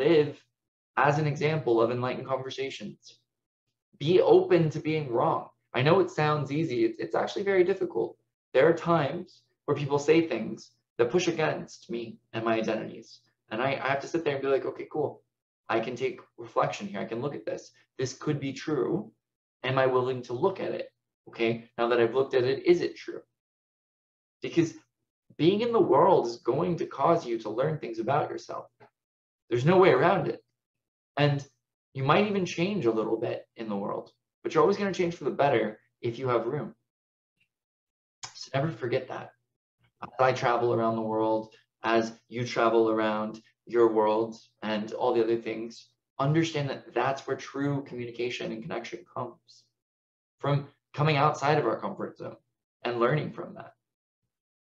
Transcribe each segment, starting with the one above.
live as an example of enlightened conversations. Be open to being wrong. I know it sounds easy, it's, it's actually very difficult. There are times where people say things that push against me and my identities. And I, I have to sit there and be like, okay, cool. I can take reflection here. I can look at this. This could be true. Am I willing to look at it? Okay, now that I've looked at it, is it true? Because being in the world is going to cause you to learn things about yourself. There's no way around it. And you might even change a little bit in the world, but you're always going to change for the better if you have room. So never forget that. As I travel around the world, as you travel around your world and all the other things, understand that that's where true communication and connection comes from coming outside of our comfort zone and learning from that.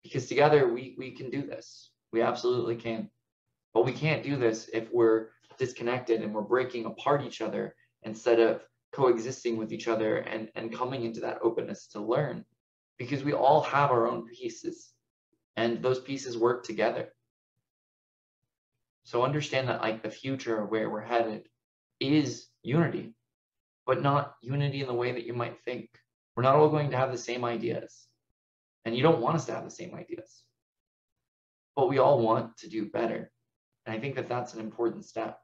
Because together we, we can do this. We absolutely can. But we can't do this if we're disconnected and we're breaking apart each other instead of coexisting with each other and, and coming into that openness to learn. Because we all have our own pieces and those pieces work together. So understand that like the future where we're headed is unity, but not unity in the way that you might think. We're not all going to have the same ideas. And you don't want us to have the same ideas. But we all want to do better. And I think that that's an important step.